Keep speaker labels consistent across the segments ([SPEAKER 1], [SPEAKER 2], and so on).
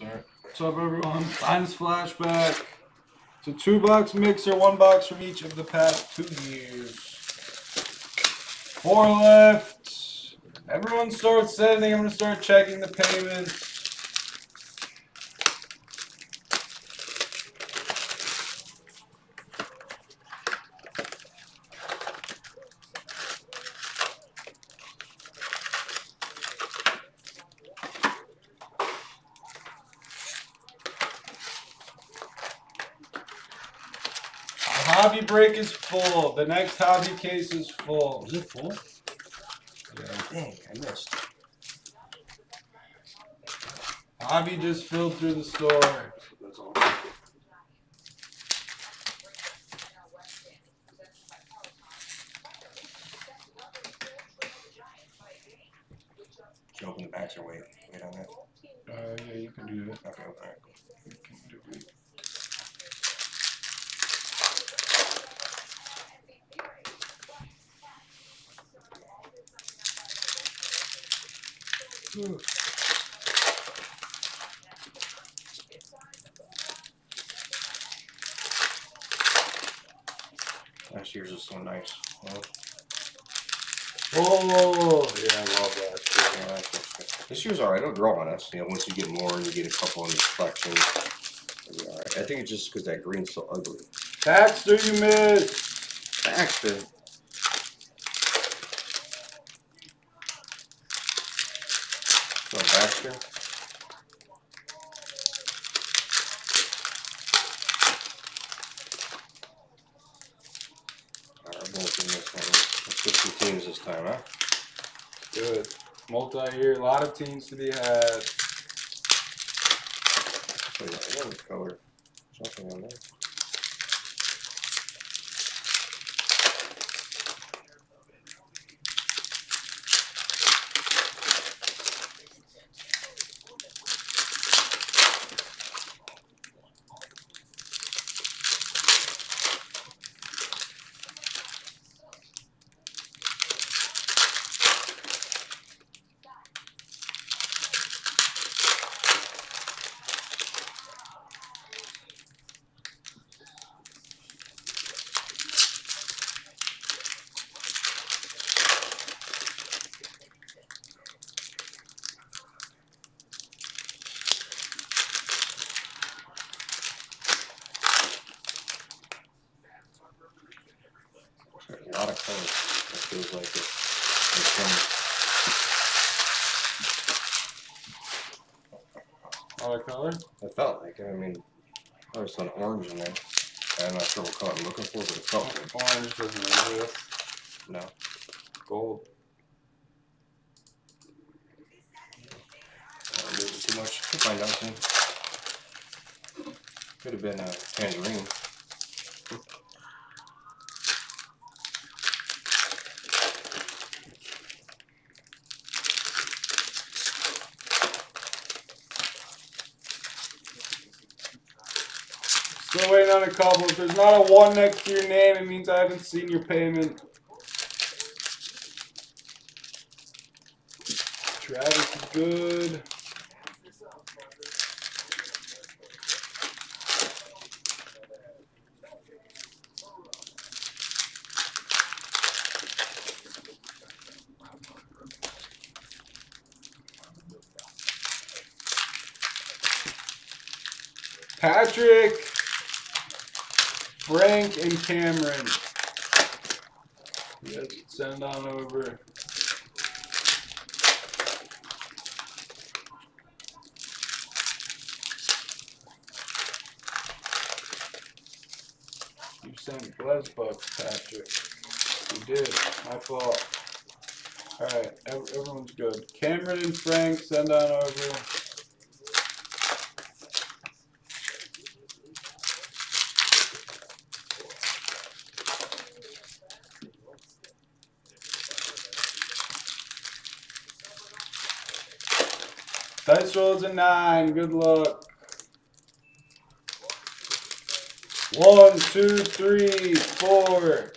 [SPEAKER 1] start. What's up, everyone? Finest flashback. It's a two box mixer, one box from each of the past two years. Four left. Everyone starts sending. I'm going to start checking the payments. Hobby break is full. The next hobby case is full.
[SPEAKER 2] Is it full? Yeah. Dang, I missed.
[SPEAKER 1] Hobby just filled through the store.
[SPEAKER 2] Should open the backs or wait? Wait on that.
[SPEAKER 1] Uh, yeah, you can do that.
[SPEAKER 2] Okay, alright.
[SPEAKER 1] You can do it.
[SPEAKER 2] Last year's is so nice. Well,
[SPEAKER 1] Oh, yeah, I love that.
[SPEAKER 2] yeah. This year's alright. It'll grow on us. You know, once you get more and you get a couple in the collection, it'll be alright. I think it's just because that green's so ugly.
[SPEAKER 1] Baxter, you missed.
[SPEAKER 2] Baxter. Baxter. Alright, both in this one. Let's get some teams this time, huh?
[SPEAKER 1] Good. Multi-year, a lot of teams to be had.
[SPEAKER 2] Yeah, one color. Something on there. Lot of. It feels like it. It's
[SPEAKER 1] All the color?
[SPEAKER 2] I felt like it. I mean, there's some orange in there. I'm not sure what color I'm looking for, but it felt good.
[SPEAKER 1] Orange doesn't exist.
[SPEAKER 2] No.
[SPEAKER 1] Gold.
[SPEAKER 2] Uh, too much. We'll find out soon. Could have been a tangerine.
[SPEAKER 1] Waiting on a couple. If there's not a one next to your name, it means I haven't seen your payment. Travis is good. Patrick, Frank, and Cameron. Can send on over. You sent Bless Bucks, Patrick. You did. My fault. Alright, everyone's good. Cameron and Frank, send on over. Dice rolls a nine. Good luck. One, two, three, four,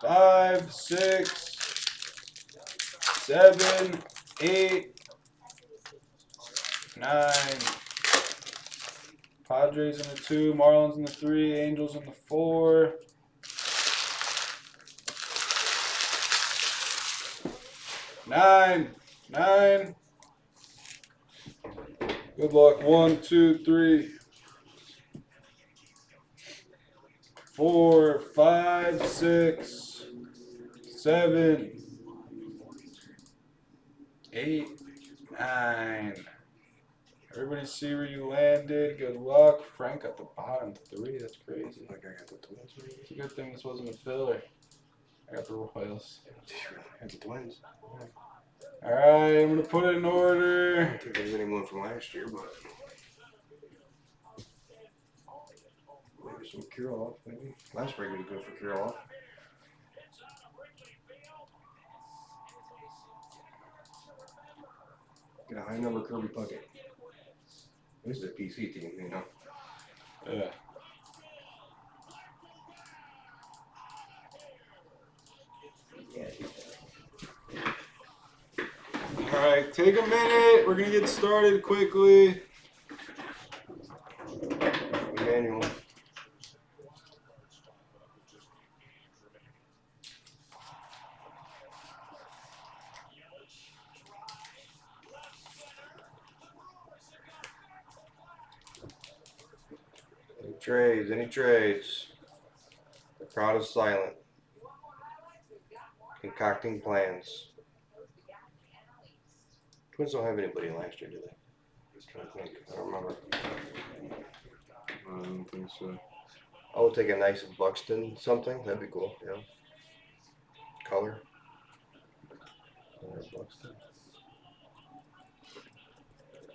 [SPEAKER 1] five, six, seven, eight, nine, Padres in the two, Marlins in the three, Angels in the four. Nine, nine. Good luck. One, two, three, four, five, six, seven, eight, nine. Everybody see where you landed. Good luck. Frank at the bottom three. That's crazy.
[SPEAKER 2] Like I got the twins.
[SPEAKER 1] It's a good thing this wasn't a filler. I got the Royals.
[SPEAKER 2] I got the twins.
[SPEAKER 1] All right, I'm gonna put it in order.
[SPEAKER 2] I don't think there's anyone from last year, but maybe some Kirilloff. Maybe last break was good for Kirilloff. Get a high number Kirby Puckett. This is a PC team, you know.
[SPEAKER 1] Yeah. All take a minute. We're gonna get started quickly.
[SPEAKER 2] Emmanuel. Any trades? Any trades? The crowd is silent. Concocting plans. Twins don't have anybody last year, do they? Just trying to think. I don't remember.
[SPEAKER 1] I don't think so.
[SPEAKER 2] I would take a nice Buxton something. That'd be cool. Yeah. Color. Color Buxton.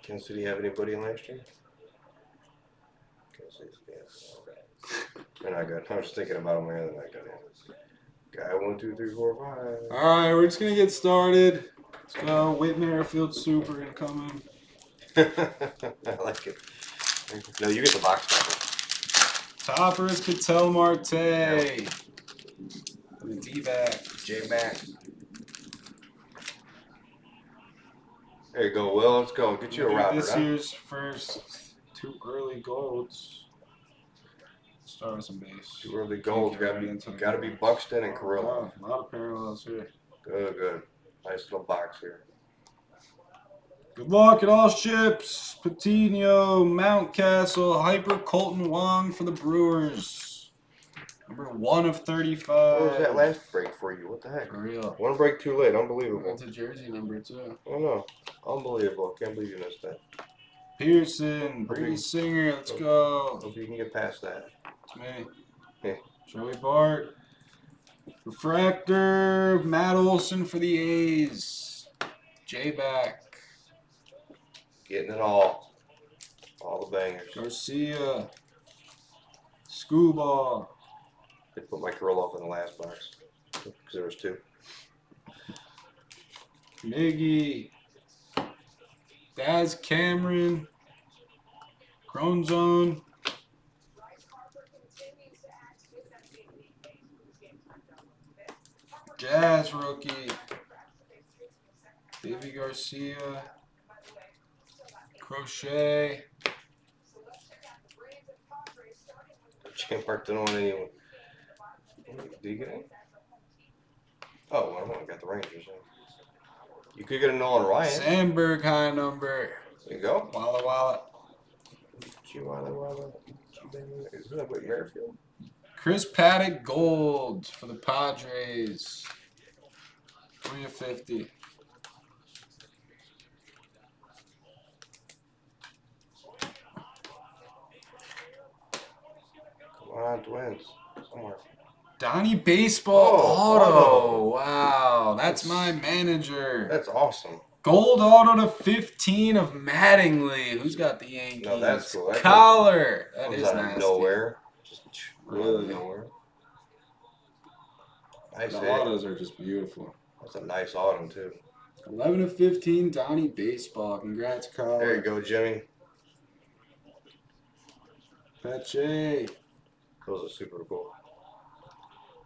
[SPEAKER 2] Kansas City have anybody in last year? Kansas City, yeah. They're not good. I was just thinking about them the other night. Guy one, two, three, four, five.
[SPEAKER 1] All right, we're just gonna get started. Let's go. Whit Merrifield Super incoming.
[SPEAKER 2] I like it. No, you get the box cover.
[SPEAKER 1] Topper is Ketel Marte. The D-back.
[SPEAKER 2] J Mac. There you go, Will. Let's go. Get you a
[SPEAKER 1] Look. This
[SPEAKER 2] huh?
[SPEAKER 1] year's first two early golds. Start with some base.
[SPEAKER 2] Two early.
[SPEAKER 1] Get
[SPEAKER 2] Gotta
[SPEAKER 1] right
[SPEAKER 2] be, gotta be. Buxton and Carrillo.
[SPEAKER 1] Wow, a lot of parallels here.
[SPEAKER 2] Good, good. Nice little box here.
[SPEAKER 1] Good luck at all ships. Patino, Mountcastle, Hyper Kolten Wong for the Brewers. Number one of 35.
[SPEAKER 2] What was that last break for you? What the heck?
[SPEAKER 1] For real.
[SPEAKER 2] One break too late. Unbelievable.
[SPEAKER 1] That's a jersey number too.
[SPEAKER 2] Oh no. Unbelievable. Can't believe you missed that.
[SPEAKER 1] Pearson, Brady Singer, let's go.
[SPEAKER 2] Hope you can get past that.
[SPEAKER 1] It's me.
[SPEAKER 2] Hey.
[SPEAKER 1] Joey Bart. Refractor, Matt Olson for the A's. J back.
[SPEAKER 2] Getting it all. All the bangers.
[SPEAKER 1] Garcia. Scuba.
[SPEAKER 2] They put my Kirilloff in the last box. Because there was two.
[SPEAKER 1] Miggy. Daz Cameron. Chrome Zone. Jazz rookie. Deivi Garcia. Crochet.
[SPEAKER 2] Champ Park didn't want anyone. Did you get it? Oh, well, I got the Rangers. You could get a Nolan Ryan.
[SPEAKER 1] Sandberg high number.
[SPEAKER 2] There you go.
[SPEAKER 1] Walla Walla.
[SPEAKER 2] Chihuahua, Walla. Isn't that what Merrifield?
[SPEAKER 1] Chris Paddack gold for the Padres. 3 of 50.
[SPEAKER 2] Come on, Twins. Somewhere.
[SPEAKER 1] Donnie Baseball
[SPEAKER 2] Oh,
[SPEAKER 1] Auto.
[SPEAKER 2] auto.
[SPEAKER 1] Wow, that's
[SPEAKER 2] That's-
[SPEAKER 1] my manager.
[SPEAKER 2] That's awesome.
[SPEAKER 1] Gold Auto to 15 of Mattingly. Who's got the Yankees?
[SPEAKER 2] No, that's cool.
[SPEAKER 1] Collar. That is nasty.
[SPEAKER 2] nowhere. Just
[SPEAKER 1] Really?
[SPEAKER 2] really nowhere. Nice
[SPEAKER 1] The
[SPEAKER 2] hit.
[SPEAKER 1] autos are just beautiful.
[SPEAKER 2] That's a nice autumn too.
[SPEAKER 1] 11 of 15, Donnie Baseball. Congrats, Collar.
[SPEAKER 2] There you go, Jimmy.
[SPEAKER 1] Pache.
[SPEAKER 2] Those are super cool.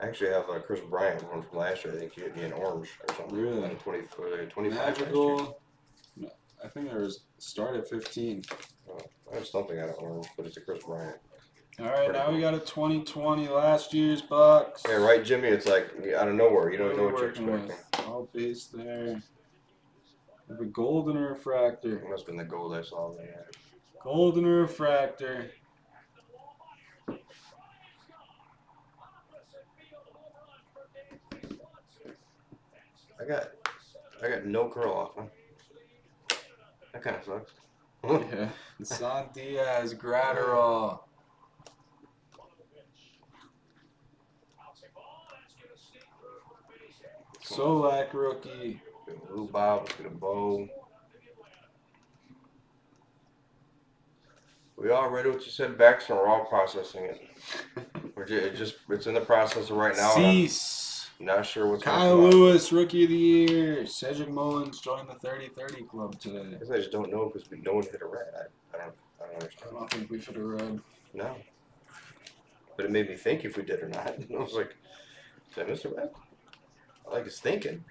[SPEAKER 2] I actually have a Kris Bryant one from last year. I think he hit me in orange or something.
[SPEAKER 1] Really?
[SPEAKER 2] Like 20, uh, 25 last.
[SPEAKER 1] Magical. I think there was start at 15.
[SPEAKER 2] Oh, I There's something I don't know, but it's a Kris Bryant.
[SPEAKER 1] All right, now we got a 2020 last year's Bucks.
[SPEAKER 2] Yeah, right, Jimmy. It's like out of nowhere. You don't know what you're
[SPEAKER 1] working with?
[SPEAKER 2] expecting.
[SPEAKER 1] All base there. The golden refractor.
[SPEAKER 2] It must have been the gold I saw there.
[SPEAKER 1] Golden refractor.
[SPEAKER 2] I got, I got no Kirilloff. Huh? That kind of sucks.
[SPEAKER 1] Yeah. San Diaz, Graterol. Solak rookie.
[SPEAKER 2] Blue Bob, get a bow. We all read what you said, Bex, and we're all processing it. We're ju- it just, it's in the processor right now. I'm
[SPEAKER 1] Cease.
[SPEAKER 2] not sure what's going
[SPEAKER 1] Kyle
[SPEAKER 2] on.
[SPEAKER 1] Lewis, rookie of the year. Cedric Mullins joined the 30-30 club today.
[SPEAKER 2] I I just don't know because no one hit a red. I, I don't, I don't
[SPEAKER 1] I don't think we should have read.
[SPEAKER 2] No. But it made me think if we did or not. And I was like, did I miss a red? I like his thinking.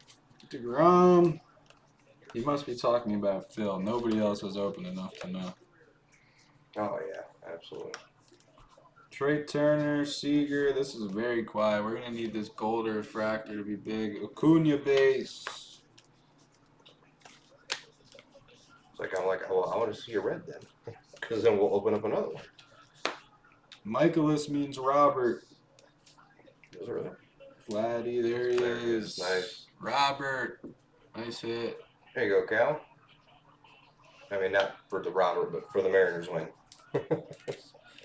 [SPEAKER 1] DeGrom. He must be talking about Phil. Nobody else was open enough to know.
[SPEAKER 2] Oh yeah, absolutely.
[SPEAKER 1] Trea Turner, Seager. This is very quiet. We're gonna need this gold refractor to be big. Acuna base.
[SPEAKER 2] It's like I'm like, well, I want to see a red then, because then we'll open up another one.
[SPEAKER 1] Michaelis means Robert.
[SPEAKER 2] Those are there.
[SPEAKER 1] Vladdy, there he
[SPEAKER 2] There he is.
[SPEAKER 1] is.
[SPEAKER 2] Nice.
[SPEAKER 1] Robert. Nice hit.
[SPEAKER 2] There you go, Cal. I mean, not for the Robert, but for the Mariners win.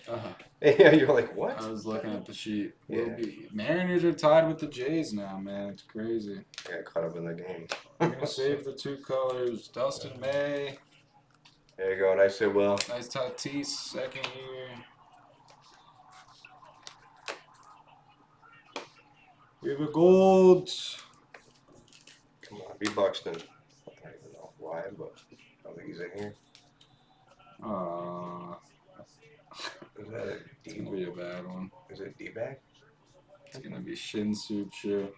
[SPEAKER 1] Uh-huh.
[SPEAKER 2] yeah, you're like, what?
[SPEAKER 1] I was looking at the sheet.
[SPEAKER 2] Yeah.
[SPEAKER 1] Be- Mariners are tied with the Jays now, man. It's crazy.
[SPEAKER 2] I got caught up in the game.
[SPEAKER 1] We're gonna save the two colors. Dustin May.
[SPEAKER 2] There you go. Nice hit, Will.
[SPEAKER 1] Nice Tatis, second year. We have a gold.
[SPEAKER 2] Come on, be Buxton. I don't even know why, but I don't think he's in here.
[SPEAKER 1] Uh,
[SPEAKER 2] Is that a
[SPEAKER 1] it's gonna be a bad one.
[SPEAKER 2] Is it D bag?
[SPEAKER 1] It's gonna be Shin-Soo Choo.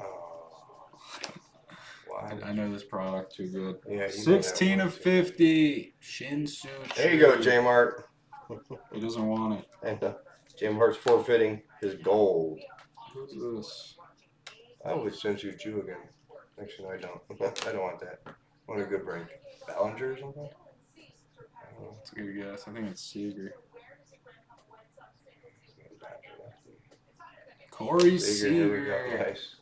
[SPEAKER 2] Oh.
[SPEAKER 1] I,
[SPEAKER 2] Why?
[SPEAKER 1] I know this product too good.
[SPEAKER 2] Yeah, you know that
[SPEAKER 1] 16 of
[SPEAKER 2] too.
[SPEAKER 1] 50. Shin-Soo Choo.
[SPEAKER 2] There you go, J Mart.
[SPEAKER 1] He doesn't want it.
[SPEAKER 2] And uh, forfeiting his gold.
[SPEAKER 1] This?
[SPEAKER 2] I would send you Jew again. Actually, no, I don't. I don't want that. I want a good break. Bellinger or something? I don't know.
[SPEAKER 1] That's a good guess. I think it's Seager. Corey
[SPEAKER 2] Seager, here we go.
[SPEAKER 1] Seager.
[SPEAKER 2] Nice.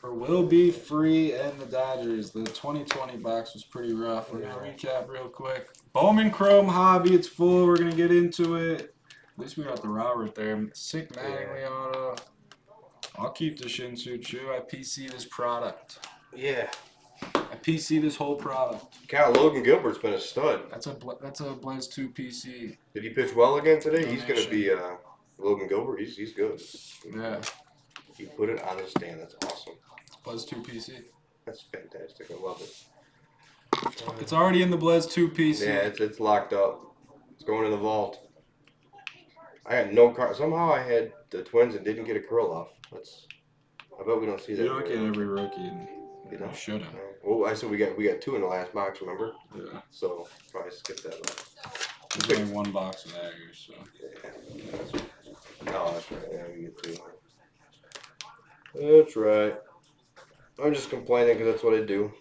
[SPEAKER 1] For Will Be Free and the Dodgers, the 2020 box was pretty rough. We're going to recap real quick. Bowman Chrome Hobby, it's full. We're going to get into it. At least we got the Robert there. Sick Mattingly auto. I'll keep the Shin-Soo Choo. I PC this product.
[SPEAKER 2] Yeah.
[SPEAKER 1] I PC this whole product.
[SPEAKER 2] Cal Logan Gilbert's been a stud.
[SPEAKER 1] That's a that's a Blends 2 PC.
[SPEAKER 2] Did he pitch well again today? He's going to be uh, Logan Gilbert. He's, he's good.
[SPEAKER 1] Yeah,
[SPEAKER 2] He put it on the stand. That's awesome.
[SPEAKER 1] Blends 2 PC.
[SPEAKER 2] That's fantastic. I love it.
[SPEAKER 1] It's already in the Blends 2 PC.
[SPEAKER 2] Yeah, it's, it's locked up. It's going in the vault. I had no car. Somehow I had the twins and didn't get a Kirilloff. That's. I bet we don't see that.
[SPEAKER 1] You don't get every rookie. And
[SPEAKER 2] You know?
[SPEAKER 1] shouldn't.
[SPEAKER 2] Well, I said we got we got two in the last box. Remember?
[SPEAKER 1] Yeah.
[SPEAKER 2] So probably skip that one.
[SPEAKER 1] There's only one box of daggers, so.
[SPEAKER 2] Yeah. Oh, that's right. Yeah, we get two. That's right. I'm just complaining because that's what I do.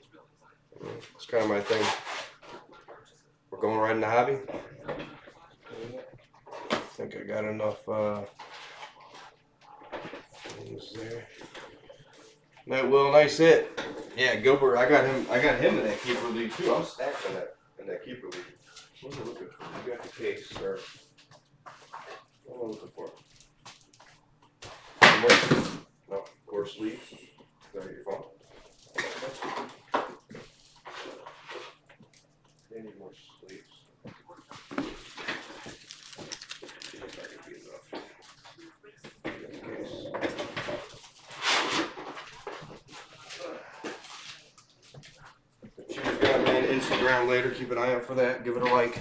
[SPEAKER 2] It's kind of my thing. We're going right in the hobby. I think I got enough. Uh, things there. That Will, nice hit. Yeah, Gilbert. I got him. I got him in that keeper league too. I'm stacked in that in that keeper league. What was I looking for? You got the case, sir. What am I looking for? No, core sleeve. Is that your phone? They need more sleeves. See if that could be enough. Get the case. Choose got me an Instagram later. Keep an eye out for that. Give it a like.